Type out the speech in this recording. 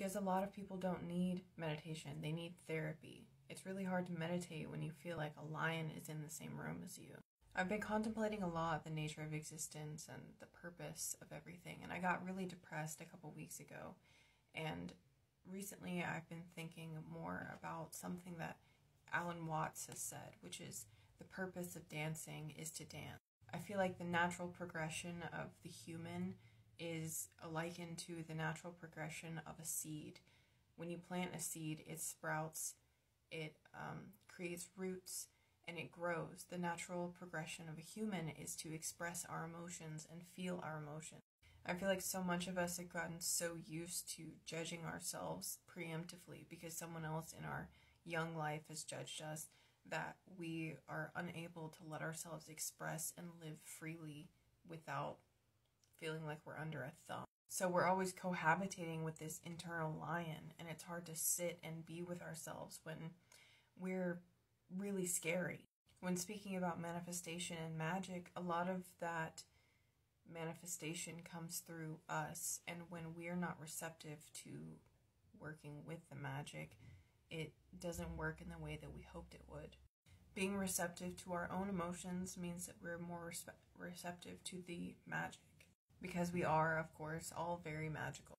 Because a lot of people don't need meditation, they need therapy. It's really hard to meditate when you feel like a lion is in the same room as you. I've been contemplating a lot the nature of existence and the purpose of everything, and I got really depressed a couple weeks ago. And recently I've been thinking more about something that Alan Watts has said, which is the purpose of dancing is to dance. I feel like the natural progression of the human is likened to the natural progression of a seed. When you plant a seed, it sprouts, it um, creates roots, and it grows. The natural progression of a human is to express our emotions and feel our emotions. I feel like so much of us have gotten so used to judging ourselves preemptively because someone else in our young life has judged us that we are unable to let ourselves express and live freely without feeling like we're under a thumb. So we're always cohabitating with this internal lion, and it's hard to sit and be with ourselves when we're really scary. When speaking about manifestation and magic, a lot of that manifestation comes through us, and when we're not receptive to working with the magic, it doesn't work in the way that we hoped it would. Being receptive to our own emotions means that we're more receptive to the magic because we are, of course, all very magical.